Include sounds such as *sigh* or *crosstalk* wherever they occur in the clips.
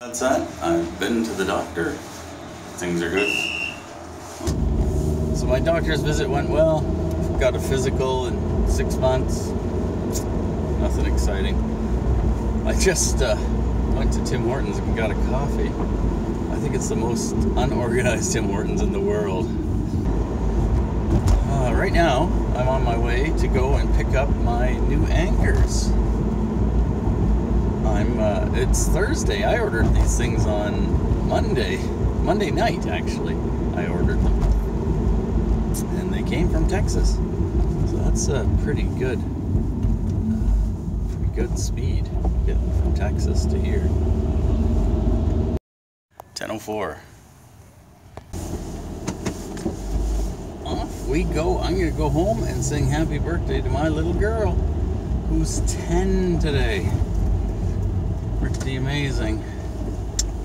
That's that. I've been to the doctor. Things are good. So my doctor's visit went well. Got a physical in six months. Nothing exciting. I just uh, went to Tim Hortons and got a coffee. I think it's the most unorganized Tim Hortons in the world. Uh, right now, I'm on my way to go and pick up my new anchors. Uh, it's Thursday. I ordered these things on Monday, Monday night actually. I ordered them, and they came from Texas. So that's uh, pretty good. Pretty good speed getting from Texas to here. 10:04. Off we go. I'm gonna go home and sing happy birthday to my little girl, who's 10 today. Amazing.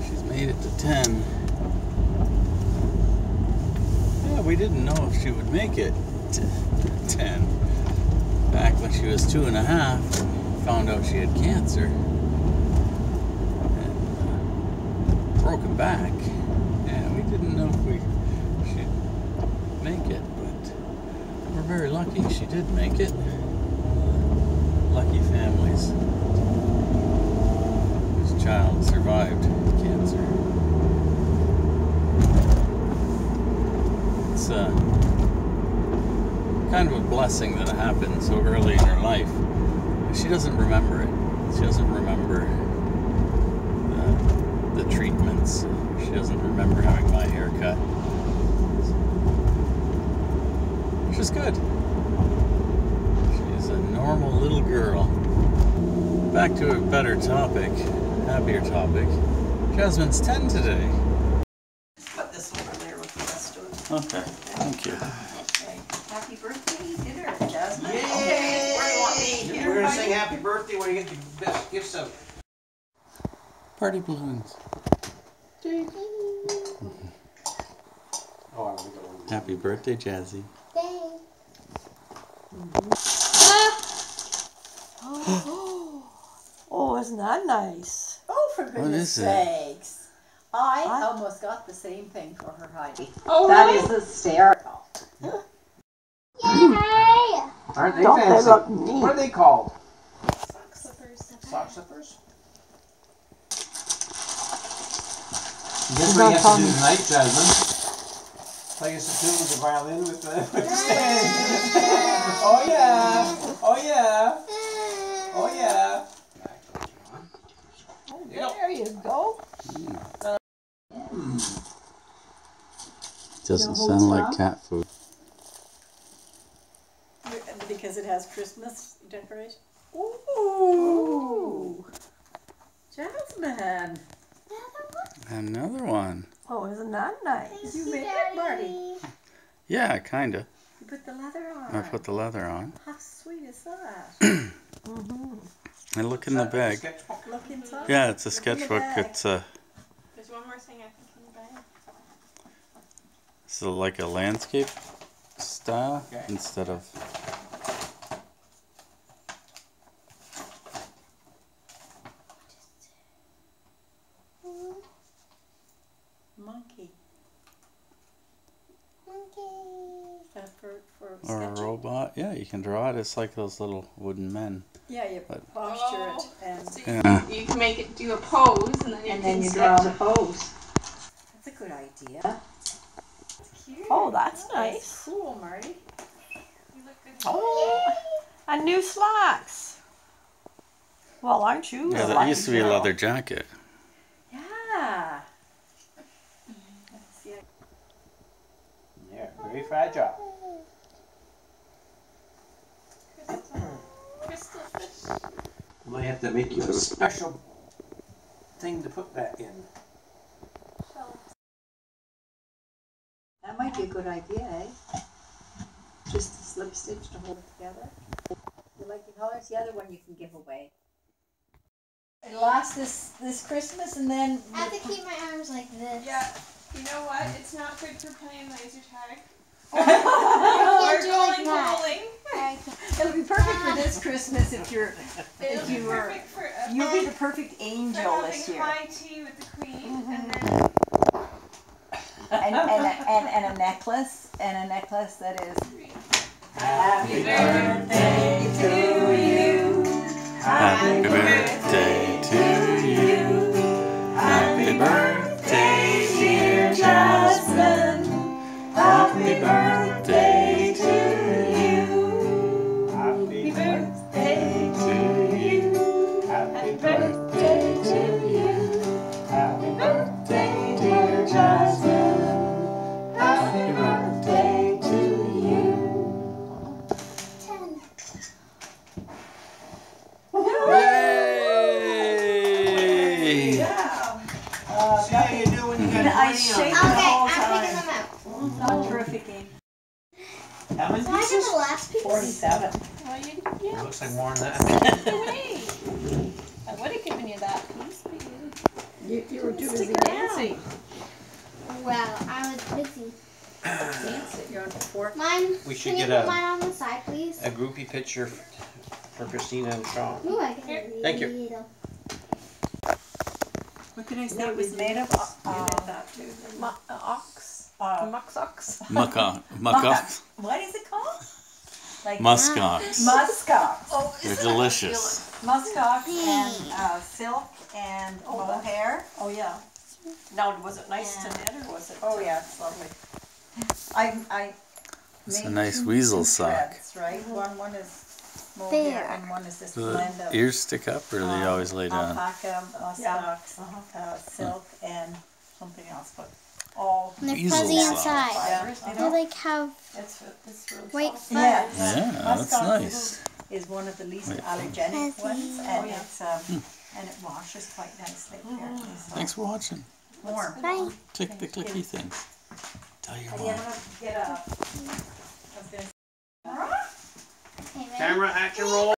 She's made it to 10. Yeah, we didn't know if she would make it to 10. Back when she was two and a half, found out she had cancer. And uh, broken back. And we didn't know if we she'd make it, but we're very lucky she did make it. Lucky families child survived cancer. It's uh, kind of a blessing that it happened so early in her life. She doesn't remember it. She doesn't remember the, the treatments. She doesn't remember having my hair cut. Which is good. She's a normal little girl. Back to a better topic, happier topic. Jasmine's 10 today. Put this over there with the rest of it. Okay, thank you. Okay. Happy birthday dinner, Jasmine. Yay! Okay, where do you want me? Here, We're gonna honey? sing happy birthday when you get the best gifts of. Party balloons. Oh, I only. Happy birthday, Jazzy. Oh, isn't that nice? Oh, for goodness sakes. I I- almost got the same thing for her, Heidi. Oh, That is hysterical. Yay! Aren't they Don't they fancy? look neat? What are they called? Sock slippers. Sock slippers? It's Guess what you have to do tonight, Jasmine? Play us a tune with the violin with the, with the stand. *laughs* oh yeah! Oh yeah! Oh yeah! There you go. Doesn't sound like hotel? cat food. Because it has Christmas decoration. Ooh. Jasmine. Another one. Another one. Oh, isn't that nice? You made it, Marty. Yeah, kinda. You put the leather on. I put the leather on. How sweet is that? *clears throat* Mm-hmm. And look in the bag. Sketchbook. Look inside. Yeah, it's a Look in the sketchbook. bag. It's a There's one more thing I think in the bag. It's a, like a landscape style Okay. instead of Monkey. That uh, for, for or a robot. Yeah, you can draw it. It's like those little wooden men. Yeah, you But- posture it Oh, and, So you, Yeah. you can make it do a pose and then you and can then you draw the pose. That's a good idea. Cute. Oh, that's oh, That's nice. cool, Marty. You look good. Oh, and new slacks. Well, aren't you? Yeah, a that used to be a leather jacket. Yeah. Let's Yeah, very fragile. Crystal fish. We might have to make you a special thing to put that in. That might be a good idea, eh? Just a slip stitch to hold it together. You like the colors? The other one you can give away. It lasts this, this Christmas and then. I have to keep my arms like this. Yeah. You know what? It's not good for playing laser tag. You *laughs* can't or do it like going that. bowling. I It'll be perfect for this Christmas if you're, It'll if be you were, perfect for, uh, you'll be the perfect angel this year. high tea with the queen, Mm-hmm. and then And, and, a, and, and a necklace, and a necklace that is. Happy birthday to you. Happy birthday got I money shake on. the Okay, whole I'm picking them out. Not terrific game. How many So I pieces? get the last piece. Forty-seven. well, you, yeah, Looks like more than that. away. *laughs* I would have given you that piece, but you didn't You, you were too busy dancing. Well, I was busy. Dancing, you're on to four. Mine. We should can you get put a- mine on the side, please? A groupie picture for Christina and Sean. Ooh, I can Here. Thank you. Read 'em. What can I say it was made of? You Uh, did that too. Mu- uh, ox. uh, Mux ox. Muck ox. Muck ox. *laughs* what is it called? Like Musk ox. *laughs* muskox. Oh, They're delicious. Muskox and uh, silk and Oh, mohair. Oh yeah. Now was it nice Yeah. to knit or was it? Oh yeah, it's lovely. I I. It's a nice weasel sock. threads, right? One one is mohair and one is this Do blend the of ears stick up or do they um, always lay down? alpaca, muskox, Uh-huh. uh, silk, and something else, but all And they're fuzzy sock. inside. fibers. You They know? like have It's it's really white soft. fuzz. Yeah. Yeah, that's nice. Is one of the least Wait. allergenic Fuzzy. ones, and Oh, yeah. it's um, and it washes quite nicely. apparently, so. Thanks for watching. Warm. Bye. Click the clicky thing. Tell your But yeah, I'm mom. gonna get a. I was gonna Hey, ready? Camera action roll.